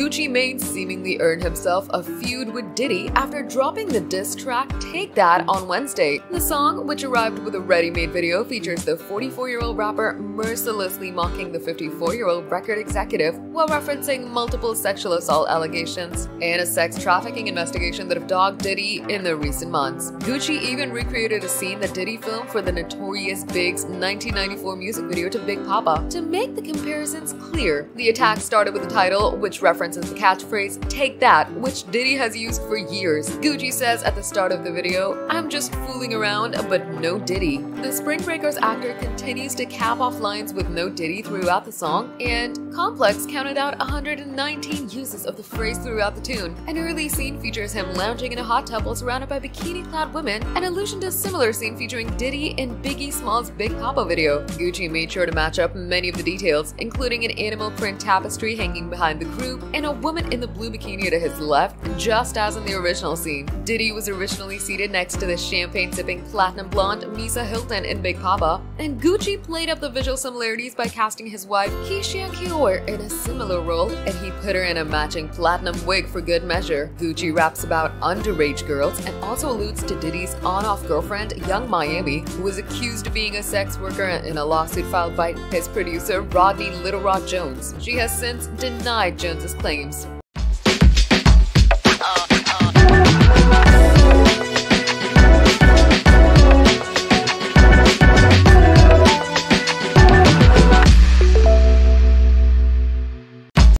Gucci Mane seemingly earned himself a feud with Diddy after dropping the diss track TakeDat on Wednesday. The song, which arrived with a ready-made video, features the 44-year-old rapper mercilessly mocking the 54-year-old record executive while referencing multiple sexual assault allegations and a sex trafficking investigation that have dogged Diddy in the recent months. Gucci even recreated a scene that Diddy filmed for the notorious Big's 1994 music video to Big Poppa. To make the comparisons clear, the attack started with the title, which references the catchphrase, Take That, which Diddy has used for years. Gucci says at the start of the video, I'm just fooling around, but no Diddy. The Spring Breakers actor continues to cap off lines with no Diddy throughout the song, and Complex counted out 119 uses of the phrase throughout the tune. An early scene features him lounging in a hot tub while surrounded by bikini-clad women, an allusion to a similar scene featuring Diddy in Biggie Smalls' Big Poppa video. Gucci made sure to match up many of the details, including an animal print tapestry hanging behind the group and a woman in the blue bikini to his left, just as in the original scene. Diddy was originally seated next to the champagne-sipping platinum blonde Misa Hylton in Big Poppa, and Gucci played up the visual similarities by casting his wife Keyshia Ka'oir in a similar role, and he put her in a matching platinum wig for good measure. Gucci raps about underage girls and also alludes to Diddy's on-off girlfriend, Young Miami, who was accused of being a sex worker in a lawsuit filed by his producer Rodney Little Rod Jones. She has since denied Jones's claims.